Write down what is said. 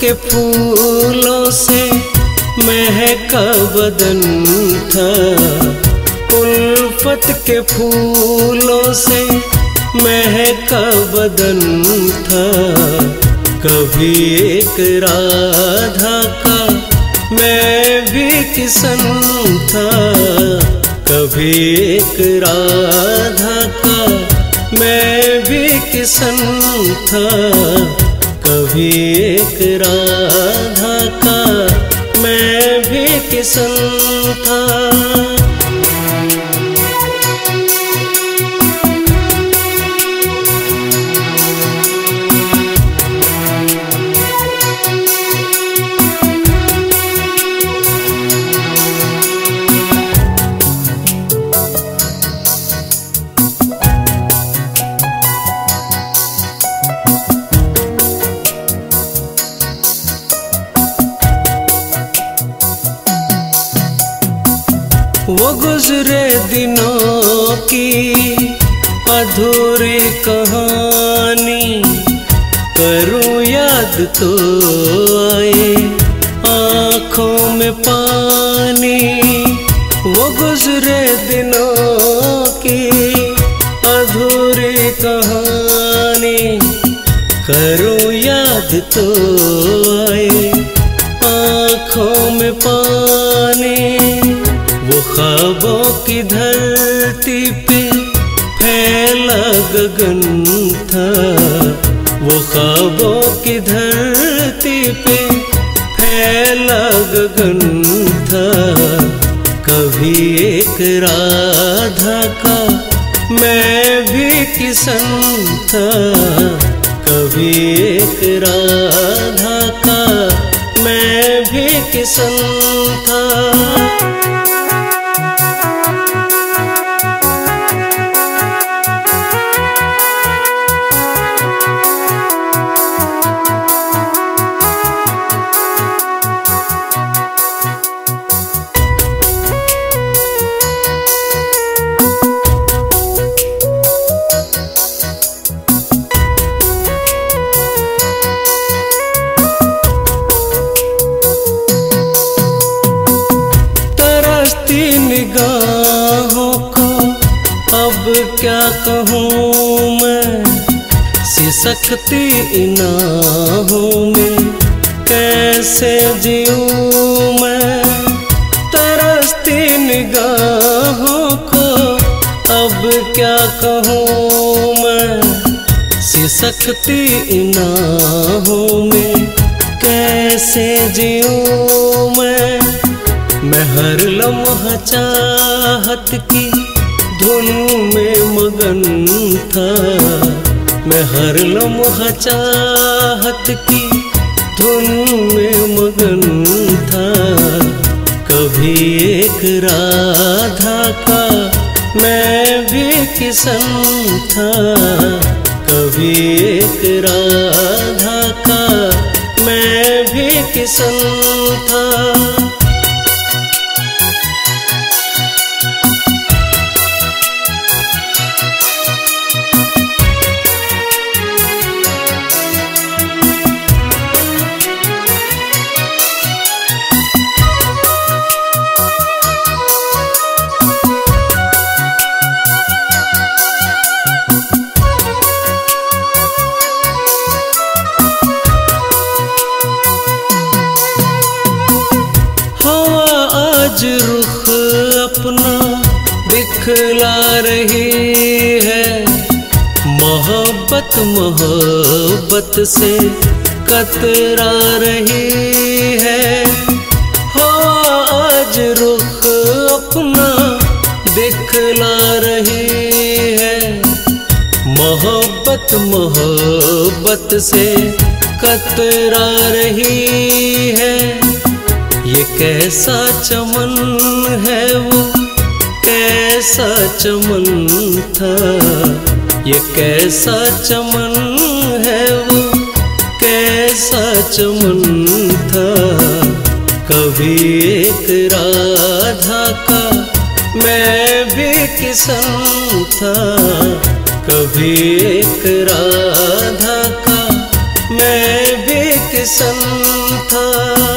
के फूलों से महका बदन था। उल्फत के फूलों से महका बदन था। कभी एक राधा का मैं भी किसन था। कभी एक राधा का मैं भी किसन था। कभी एक राधा का मैं भी किसन था। वो गुजरे दिनों की अधूरी कहानी करूँ याद तो आए आँखों में पानी। वो गुजरे दिनों की अधूरी कहानी करूँ याद तो आए आँखों में पानी की धरती पे फैला गगन था। वो ख्वाबों की धरती पे फैला गगन था। कभी एक राधा का मैं भी किसन था। कभी एक राधा का मैं भी किसन था। निगाहों को अब क्या कहूँ मैं? सिसकती इनाहों में कैसे जीऊँ मैं? तरसती निगाहों को, अब क्या कहूँ मैं? सिसकती इनाहों में कैसे जीऊँ मैं? मैं हर लम्हा चाहत की धुन में मगन था। मैं हर लम्हा चाहत की धुन में मगन था। कभी एक राधा का मैं भी किसन था। कभी एक राधा का मैं भी किसन था। आज रुख अपना दिखला रही है। मोहब्बत मोहब्बत से कतरा रही है। हवा आज रुख अपना दिखला रही है। मोहब्बत मोहब्बत से कतरा रही है। ये कैसा चमन है वो? कैसा चमन था? ये कैसा चमन है वो? कैसा चमन था? कभी एक राधा का मैं भी किसन था। कभी एक राधा का मैं भी किसन था।